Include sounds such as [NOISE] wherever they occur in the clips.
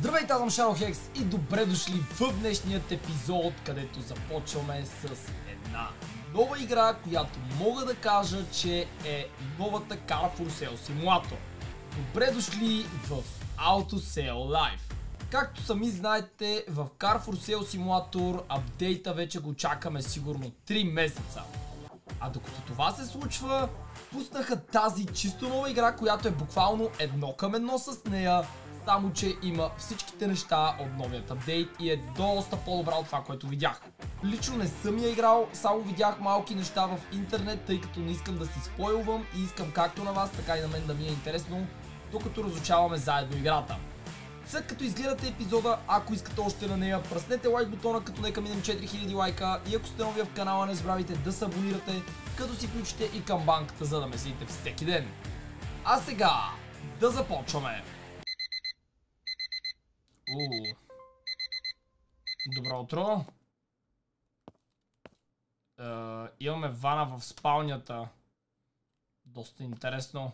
Здравейте, аз съм Шаро Хекс и добре дошли в днешният епизод, където започваме с една нова игра, която мога да кажа, че е новата Car for Sale Simulator. Добре дошли в Auto Sale Live. Както сами знаете, в Car for Sale Simulator апдейта вече го чакаме сигурно 3 месеца. А докато това се случва, пуснаха тази чисто нова игра, която е буквално едно към едно с нея, само че има всичките неща от новият апдейт и е доста по-добра от това, което видях. Лично не съм я играл, само видях малки неща в интернет, тъй като не искам да си спойлвам и искам както на вас, така и на мен да ми е интересно, докато разучаваме заедно играта. След като изгледате епизода, ако искате още на нея, пръснете лайк бутона, като нека минем 4000 лайка и ако сте новия в канала, не забравяйте да се абонирате, като си включите и камбанката, за да ме следите всеки ден. А сега, да започваме! Добро утро. Е, имаме вана в спалнята. Доста интересно.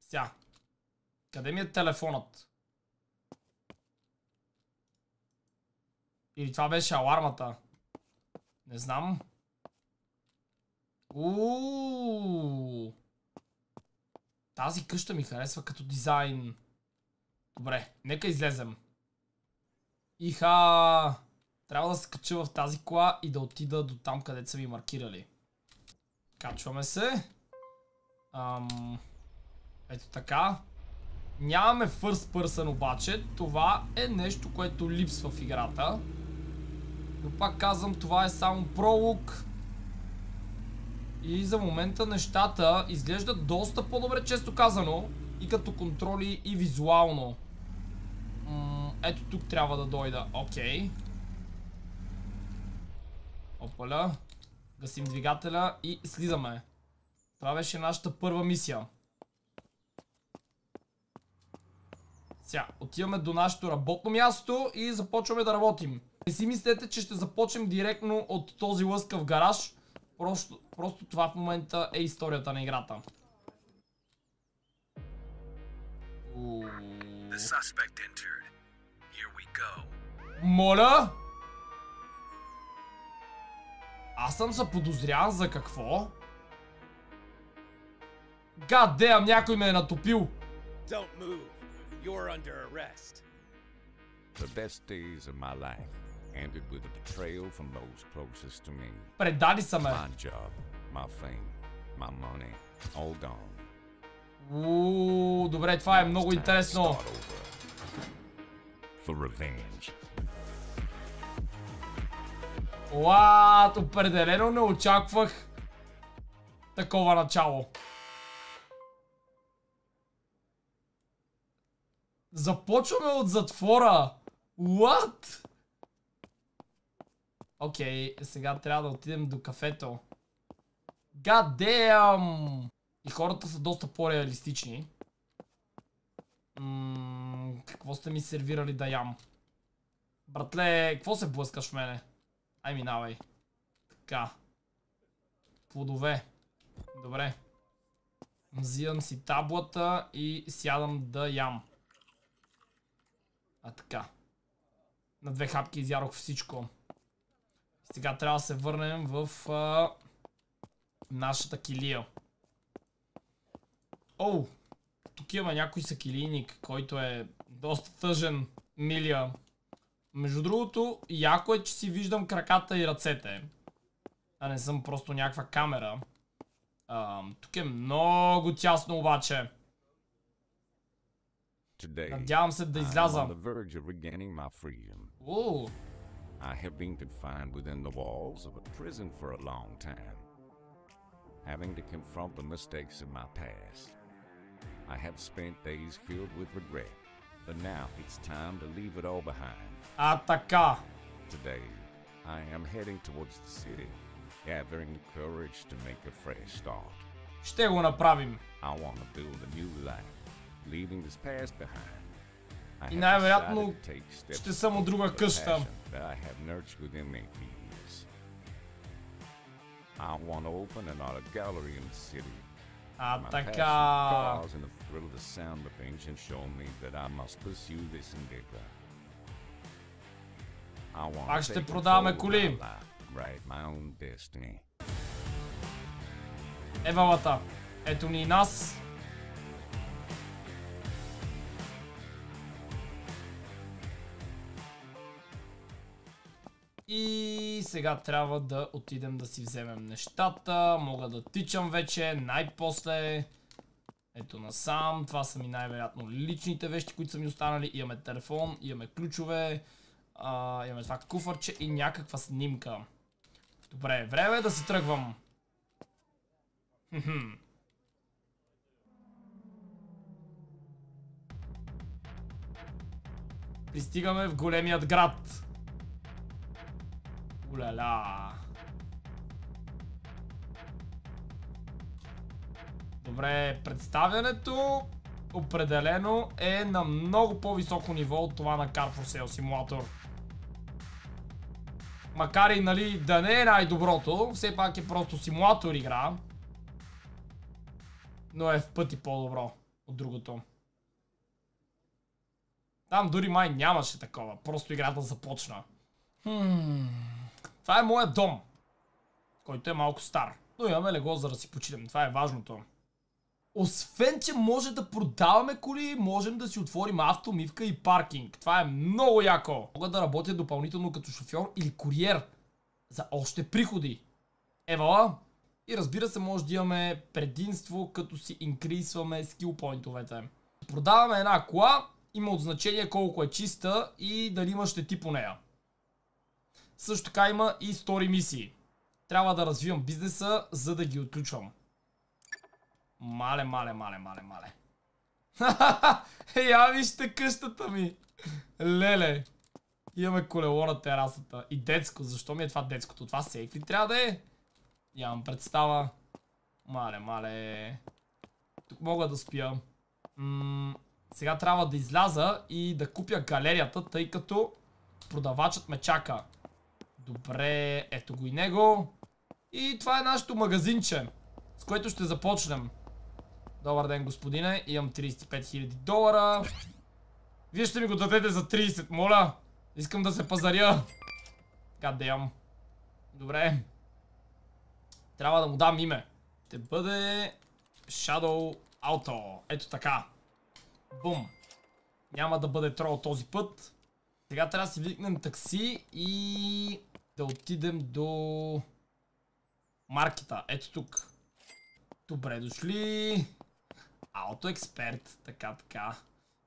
Ся. Къде ми е телефонът? Или това беше алармата? Не знам. Ууу. Тази къща ми харесва като дизайн. Добре, нека излезем. Иха! Трябва да се кача в тази кола и да отида до там, където са ви маркирали. Качваме се. Ам... Ето така. Нямаме first person обаче. Това е нещо, което липсва в играта. Но пак казвам, това е само пролог. И за момента нещата изглеждат доста по-добре, често казано. И като контроли, и визуално. Ето тук трябва да дойда. Окей. Опаля. Гасим двигателя и слизаме. Това беше нашата първа мисия. Сега, отиваме до нашето работно място и започваме да работим. Не си мислете, че ще започнем директно от този лъскав гараж. Просто, просто това в момента е историята на играта. Моля? Аз съм заподозрян за какво? God damn, някой ме е натопил! Don't move. You're under arrest. The best days of my life ended with a betrayal from those closest to me. Предали са ме. My job, my fame, my money, all gone. Уу, добре, това е много интересно. For revenge. What? Определено не очаквах такова начало. Започваме от затвора. What? Окей, okay, сега трябва да отидем до кафето. God damn! И хората са доста по-реалистични. Какво сте ми сервирали да ям? Братле, какво се блъскаш в мене? Ай, минавай. Така. Плодове. Добре. Взимам си таблата и сядам да ям. А така. На две хапки изярох всичко. Сега трябва да се върнем в а, нашата килия. Оу! Тук имаме някой сакилийник, който е доста тъжен. Милия. Между другото, яко е, че си виждам краката и ръцете. А не съм просто някаква камера. А, тук е много тясно обаче. Надявам се да изляза. Ooh. I have been confined within the walls of a prison for a long time, having to confront the mistakes of my past. I have spent days filled with regret, but now it's time to leave it all behind. Атака! Today, I am heading towards the city, gathering the courage to make a fresh start. Ще го направим. I want to build a new life leaving this past behind. И най-вероятно ще съм от друга къща. I want to open an art gallery in the city А My passion for така. cars and the thrill I want Пак ще продаваме коли. Евалата. Ето ни и нас. Сега трябва да отидем да си вземем нещата. Мога да тичам вече най-после. Ето насам. Това са ми най-вероятно личните вещи, които са ми останали. Имаме телефон, имаме ключове, а, имаме това куфърче и някаква снимка. Добре, време е да си тръгвам. Хм. Пристигаме в големият град. Уляля. Добре, представянето определено е на много по-високо ниво от това на Car for Sale Simulator. Макар и нали да не е най-доброто, все пак е просто симулатор игра. Но е в пъти по-добро от другото. Там дори май нямаше такова, просто играта започна. Хм. Това е моят дом, който е малко стар. Но имаме легло за да си починем, това е важното. Освен, че може да продаваме коли, можем да си отворим автомивка и паркинг. Това е много яко. Мога да работя допълнително като шофьор или куриер за още приходи. Евала. И разбира се, може да имаме предимство, като си инкрисваме скил поинтовете. Продаваме една кола, има от значение колко е чиста и дали има щети по нея. Също така има и стори мисии. Трябва да развивам бизнеса, за да ги отключвам. Мале, мале, мале, мале, мале. [LAUGHS] Я вижте къщата ми. Леле. Имаме колело на терасата. И детско. Защо ми е това детското? Това сейф ли трябва да е? Нямам представа. Мале, мале. Тук мога да спя. Сега трябва да изляза и да купя галерията, тъй като продавачът ме чака. Добре, ето го и него. И това е нашето магазинче, с което ще започнем. Добър ден, господине. Имам 35 000 долара. Вие ще ми го дадете за 30, моля. Искам да се пазаря. Гадеям. Добре. Трябва да му дам име. Ще бъде Shadow Auto. Ето така. Бум. Няма да бъде трол този път. Сега трябва да си викнем такси и да отидем до маркета. Ето тук. Добре дошли. Ауто експерт. Така, така.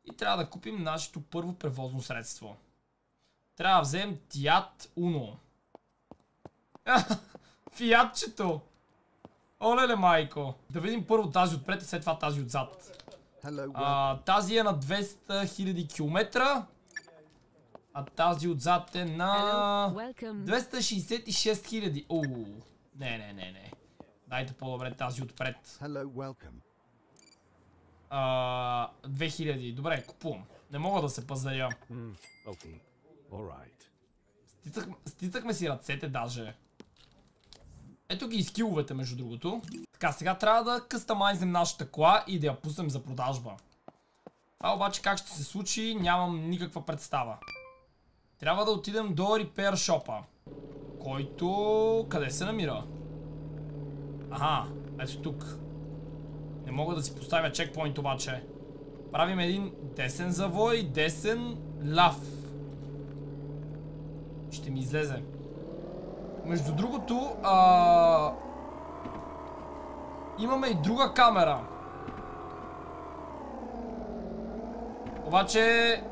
И трябва да купим нашето първо превозно средство. Трябва да вземем Тиат Uno. [LAUGHS] Фиатчето. Олеле майко. Да видим първо тази отпред и след това тази отзад. А, тази е на 200 000 км. А тази отзад е на Hello, welcome. 266 000. Оу. Не, не, не, не. Дайте по-добре тази отпред. hello, welcome. А, 2000. Добре, купувам. Не мога да се пазаря. Okay. All right. Ститък, ститъкме си ръцете даже. Ето ги и скиловете между другото. Така, сега трябва да къстамайзем нашата кола и да я пуснем за продажба. Това обаче как ще се случи, нямам никаква представа. Трябва да отидем до Repair Shop-а. Който... Къде се намира? Аха, ето тук. Не мога да си поставя чекпоинт обаче. Правим един десен завой, десен лав. Ще ми излезе. Между другото, а... имаме и друга камера. Обаче,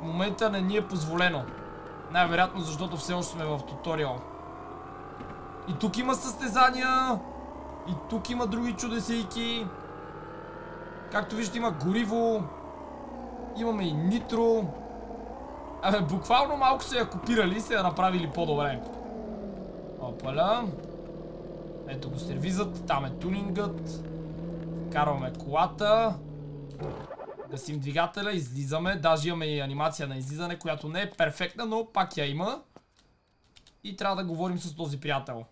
в момента не ни е позволено. Най-вероятно, защото все още сме в туториал. И тук има състезания. И тук има други чудесейки. Както виждате, има гориво. Имаме и нитро. Абе, буквално малко се я копирали и се я направили по-добре. Опаля. Ето го сервизът, там е тунингът. Карваме колата. Гасим двигателя, излизаме. Даже имаме и анимация на излизане, която не е перфектна, но пак я има. И трябва да говорим с този приятел.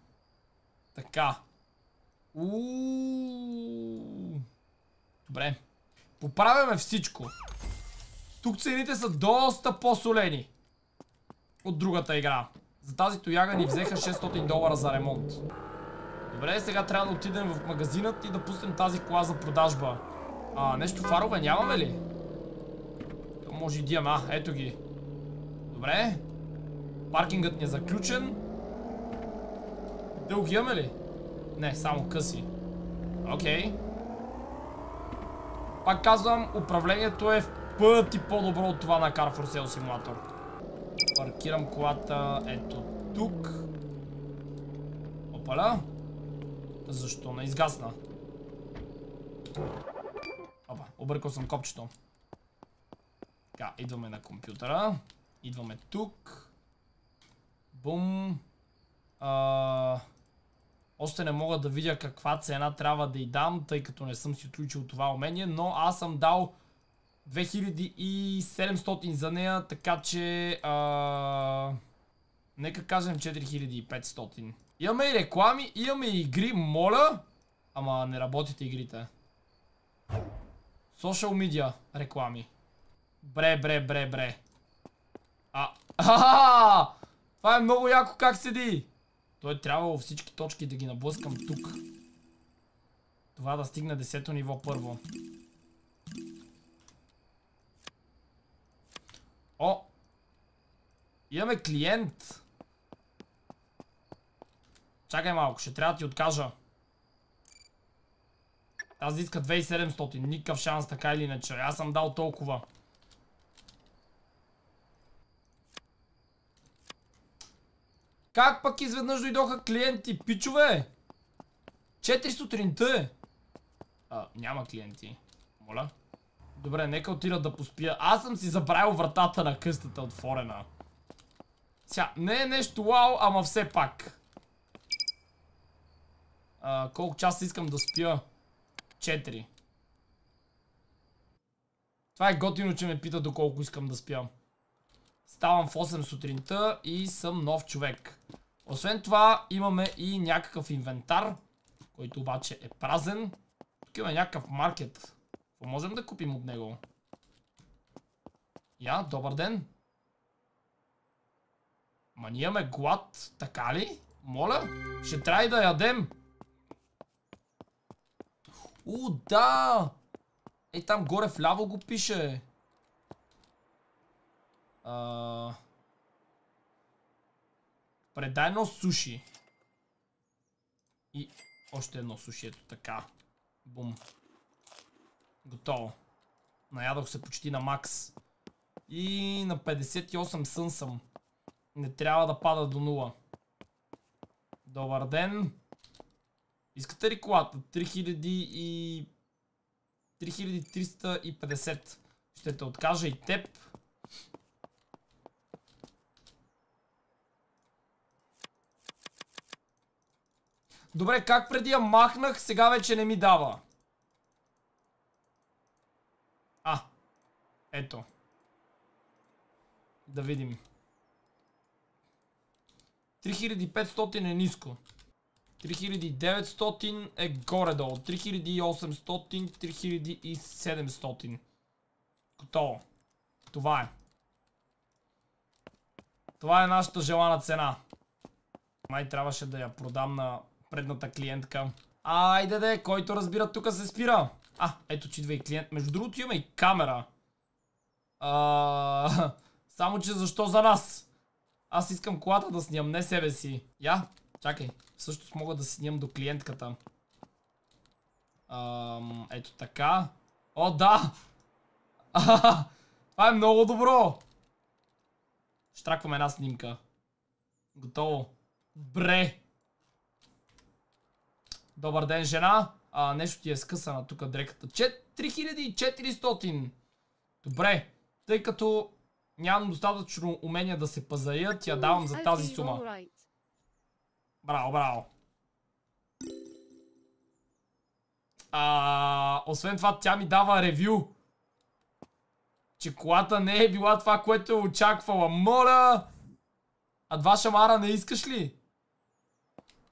Така. Добре. Поправяме всичко. Тук цените са доста по-солени. От другата игра. За тази тояга ни взеха 600 долара за ремонт. Добре, сега трябва да отидем в магазинът и да пуснем тази кола за продажба. А, нещо фарове нямаме ли? То може и диам, а, ето ги. Добре. Паркингът ни е заключен. Дълги имаме ли? Не, само къси. Окей. Пак казвам, управлението е в пъти по-добро от това на Car for Sale Simulator. Паркирам колата ето тук. Опаля. Защо не изгасна? Опа, объркал съм копчето. Така, идваме на компютъра. Идваме тук. Бум. А, още не мога да видя каква цена трябва да й дам, тъй като не съм си отключил това умение, но аз съм дал 2700 за нея, така че... А, нека кажем 4500. Имаме и реклами, имаме и игри, моля. Ама не работите игрите. Social media реклами. Бре, бре, бре, бре. А, [LAUGHS] а, Това е много яко как седи. Той трябва всички точки да ги наблъскам тук. Това да стигне 10 ниво първо. О! Имаме клиент. Чакай малко, ще трябва да ти откажа. Тази иска 2700, никакъв шанс така или иначе. Аз съм дал толкова. Как пък изведнъж дойдоха клиенти? Пичове! 4 сутринта е. А, няма клиенти. Моля. Добре, нека отида да поспия. Аз съм си забравил вратата на къстата отворена. Сега, не е нещо вау, ама все пак. А, колко часа искам да спя? 4. Това е готино, че ме пита доколко искам да спя. Ставам в 8 сутринта и съм нов човек. Освен това имаме и някакъв инвентар, който обаче е празен. Тук има някакъв маркет. Какво можем да купим от него? Я, добър ден. Ма ние имаме глад, така ли? Моля, ще трябва да ядем. У, да! Ей, там горе вляво го пише. А... Предай едно суши. И още едно суши, ето така. Бум. Готово. Наядох се почти на макс. И на 58 сън съм. Не трябва да пада до 0. Добър ден. Искате ли колата? 3000 и... 3350. Ще те откажа и теб. Добре, как преди я махнах, сега вече не ми дава. А, ето. Да видим. 3500 е ниско. 3900 е горе-долу. 3800, 3700. Готово. Това е. Това е нашата желана цена. Май трябваше да я продам на предната клиентка. Айде де, който разбира тук се спира. А, ето че идва и клиент. Между другото има и камера. А, [LAUGHS] само че защо за нас? Аз искам колата да снимам, не себе си. Я, чакай. Също мога да снимам до клиентката. Ам, ето така. О, да! това е много добро! Штраквам една снимка. Готово. Бре! Добър ден, жена. А, нещо ти е скъсана тук дреката. 3400. Добре. Тъй като нямам достатъчно умения да се пазая, ти я давам за тази сума. Браво, браво. А, освен това, тя ми дава ревю. Че колата не е била това, което е очаквала. Моля! А два шамара не искаш ли?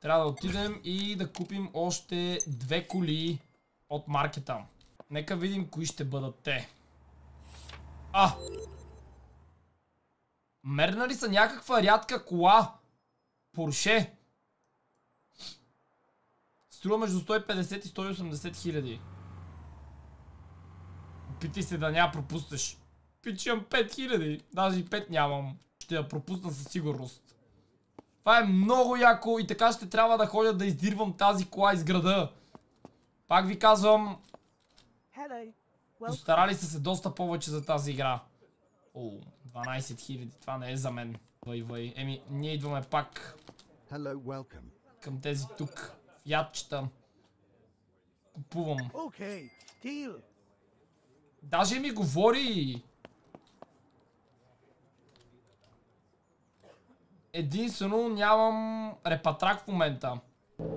Трябва да отидем и да купим още две коли от маркета. Нека видим кои ще бъдат те. А! Мернали са някаква рядка кола. Порше. Струва между 150 и 180 хиляди. Опити се да няма пропуснеш. Пичи имам 5 хиляди. Даже и 5 нямам. Ще я пропусна със сигурност. Това е много яко и така ще трябва да ходя да издирвам тази кола из града. Пак ви казвам, постарали са се доста повече за тази игра. О, 12 000, това не е за мен. Въй, въй. Еми, ние идваме пак към тези тук ядчета. Купувам. Okay, deal. Даже ми говори. Единствено нямам репатрак в момента.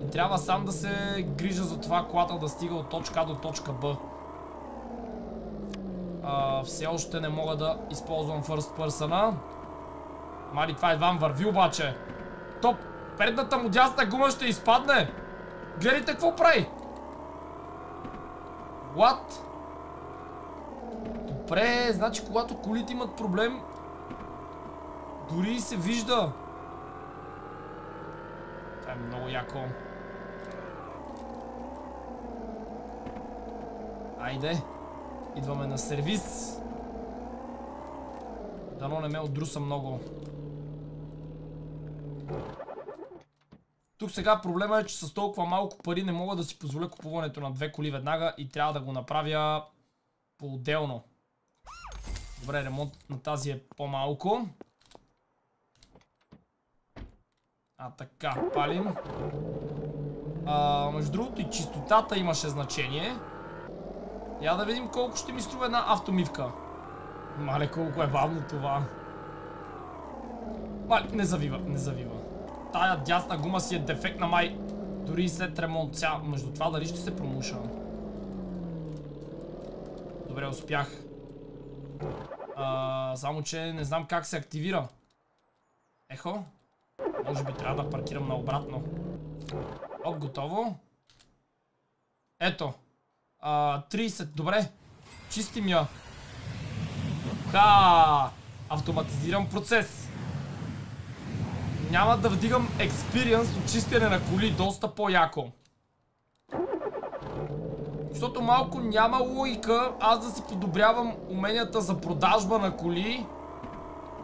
И трябва сам да се грижа за това колата да стига от точка А до точка Б. А, все още не мога да използвам first person Мали това едва върви обаче. Топ! Предната му дясна гума ще изпадне! Гледайте какво прави! What? Добре, значи когато колите имат проблем, дори се вижда. Това е много яко. Айде. Идваме на сервис. Дано не ме отдруса много. Тук сега проблема е, че с толкова малко пари не мога да си позволя купуването на две коли веднага и трябва да го направя по-отделно. Добре, ремонт на тази е по-малко. А така, палим. А, между другото и чистотата имаше значение. Я да видим колко ще ми струва една автомивка. Мале, колко е бавно това. Мале, не завива, не завива. Тая дясна гума си е дефектна май. Дори и след ремонт. Сега, между това дали ще се промуша. Добре, успях. А, само, че не знам как се активира. Ехо? Може би трябва да паркирам наобратно. Оп, готово. Ето. А, 30, добре. Чистим я. Ха! Автоматизиран процес. Няма да вдигам експириенс от чистене на коли доста по-яко. Защото малко няма логика аз да си подобрявам уменията за продажба на коли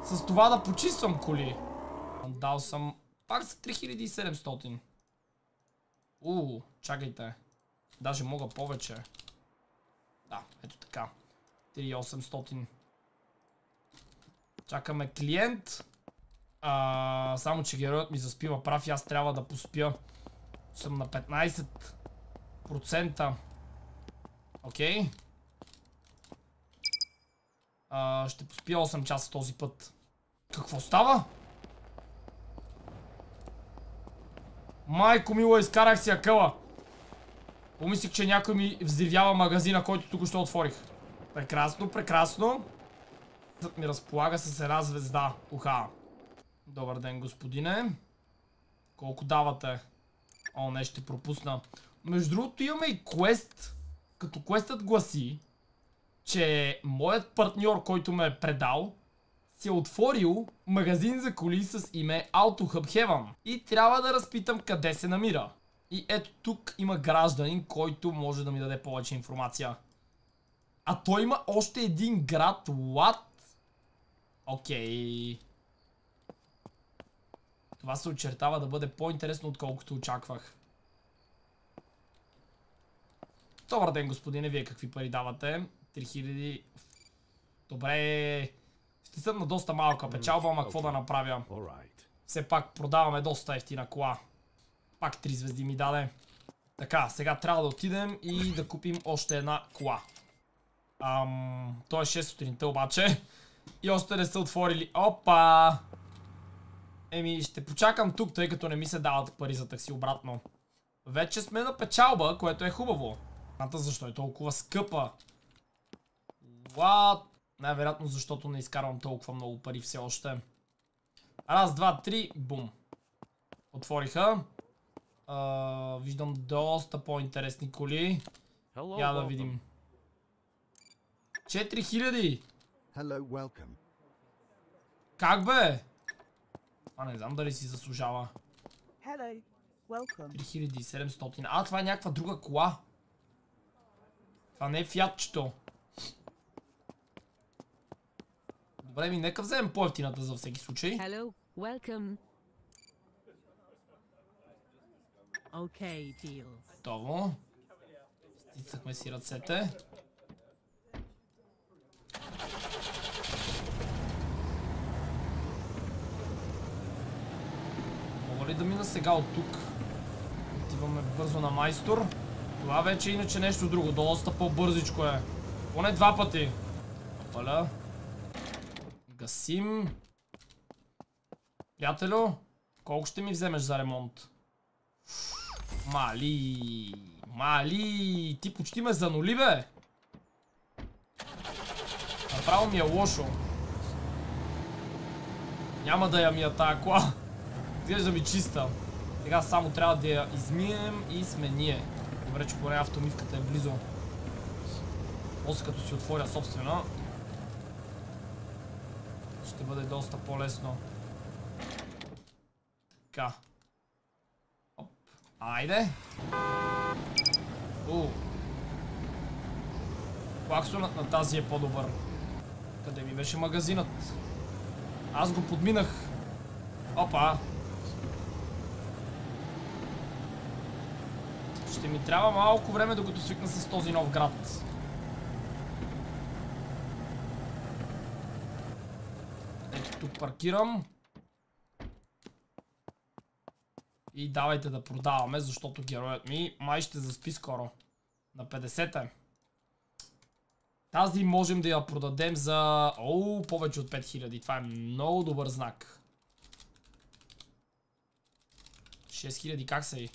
с това да почиствам коли. Дал съм пак за 3700. Уу, чакайте. Даже мога повече. Да, ето така. 3800. Чакаме клиент. А, само, че героят ми заспива прав и аз трябва да поспя. Съм на 15%. Окей. Okay. ще поспя 8 часа този път. Какво става? Майко мила, изкарах си акъла. Помислих, че някой ми взривява магазина, който тук ще отворих. Прекрасно, прекрасно. Ми разполага с една звезда. Уха. Добър ден, господине. Колко давате? О, не, ще пропусна. Между другото имаме и квест. Като квестът гласи, че моят партньор, който ме е предал, си е отворил магазин за коли с име AutoHub Heaven. И трябва да разпитам къде се намира. И ето тук има гражданин, който може да ми даде повече информация. А той има още един град. What? Окей. Okay. Това се очертава да бъде по-интересно, отколкото очаквах. Добър ден, господине. Вие какви пари давате? 3000... Добре. Ще съм на доста малка печалба, ама какво да направя? Все пак продаваме доста ефтина кола. Пак 3 звезди ми даде. Така, сега трябва да отидем и да купим още една кола. Ам, то е 6 сутринта обаче. И още не са отворили. Опа! Еми, ще почакам тук, тъй като не ми се дават пари за такси обратно. Вече сме на печалба, което е хубаво. Ната защо е толкова скъпа? What? Най-вероятно защото не изкарвам толкова много пари все още. Раз, два, три, бум. Отвориха. А, виждам доста по-интересни коли. Hello, Я да welcome. видим. 4000! Hello, welcome. Как бе? А не знам дали си заслужава. Hello, welcome. 3700. А, това е някаква друга кола. Това не е фиатчето. Добре, ми нека вземем по-ефтината за всеки случай. Hello, welcome. Okay, deal. Готово. Стицахме си ръцете. Мога ли да мина сега от тук? Отиваме бързо на майстор. Това вече е иначе нещо друго. Доста по-бързичко е. Поне два пъти. Опаля. Гасим. Приятелю, колко ще ми вземеш за ремонт? Мали, мали, ти почти ме занули, бе. Направо ми е лошо. Няма да я мия тая кола. Изглежда ми чиста. Сега само трябва да я измием и сме ние. Добре, че поне автомивката е близо. После като си отворя собствена, ще бъде доста по-лесно. Така. Оп. Айде. У. Клаксонът на тази е по-добър. Къде ми беше магазинът? Аз го подминах. Опа. Ще ми трябва малко време докато свикна с този нов град. Ето тук паркирам. И давайте да продаваме, защото героят ми май ще заспи скоро. На 50 е. Тази можем да я продадем за... Оу, повече от 5000. Това е много добър знак. 6000 как са и?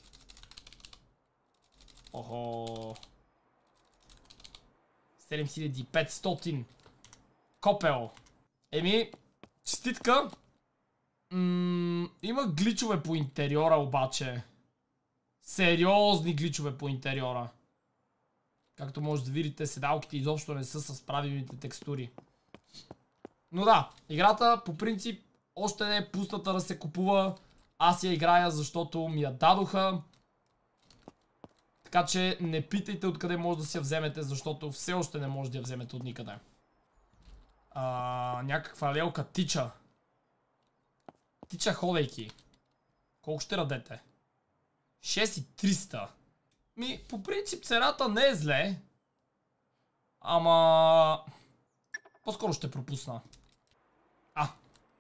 Охо. 7500. Копел. Еми, честитка. М, има гличове по интериора обаче. Сериозни гличове по интериора. Както може да видите, седалките изобщо не са с правилните текстури. Но да, играта по принцип още не е пустата да се купува. Аз я играя, защото ми я дадоха. Така че не питайте откъде може да си вземете, защото все още не може да я вземете от никъде. А, някаква лелка тича. Тича ходейки. Колко ще радете? 6300. Ми, по принцип цената не е зле. Ама... По-скоро ще пропусна. А,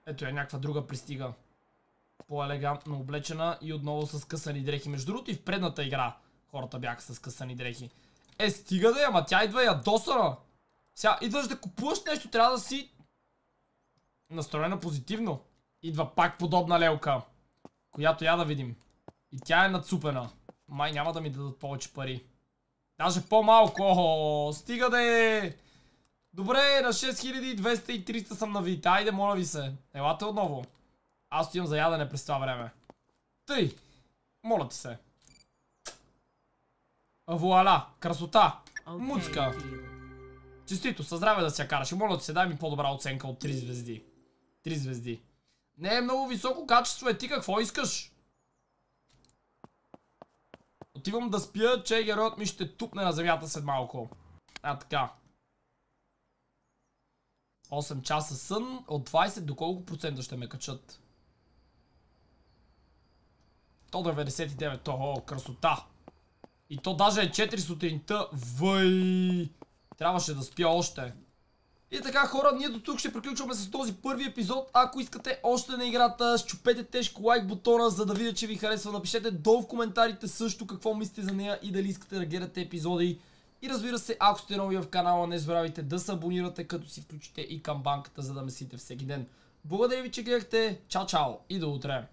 ето е някаква друга пристига. По-елегантно облечена и отново с късани дрехи. Между другото и в предната игра хората бяха с късани дрехи. Е, стига да е, ама тя идва ядосана. Сега, идваш да купуваш нещо, трябва да си настроена позитивно. Идва пак подобна лелка, която я да видим. И тя е нацупена. Май няма да ми дадат повече пари. Даже по-малко. Стига да е. Добре, на 6200 и 300 съм на вид. Айде, моля ви се. Елате отново. Аз отивам за ядене през това време. Тъй. Моля ти се. Вуаля, красота. Муцка. Честито, със здраве да се я караш. И моля ти се, дай ми по-добра оценка от 3 звезди. 3 звезди. Не е много високо качество, е ти какво искаш? Отивам да спя, че героят ми ще тупне на земята след малко. А, така. 8 часа сън, от 20 до колко процента ще ме качат? 199, о, красота. И то даже е 4 сутринта. Въй! Трябваше да спя още. И така хора, ние до тук ще приключваме с този първи епизод. Ако искате още на играта, щупете тежко лайк бутона, за да видя, че ви харесва. Напишете долу в коментарите също какво мислите за нея и дали искате да гледате епизоди. И разбира се, ако сте нови в канала, не забравяйте да се абонирате, като си включите и камбанката, за да месите всеки ден. Благодаря ви, че гледахте. Чао, чао и до утре!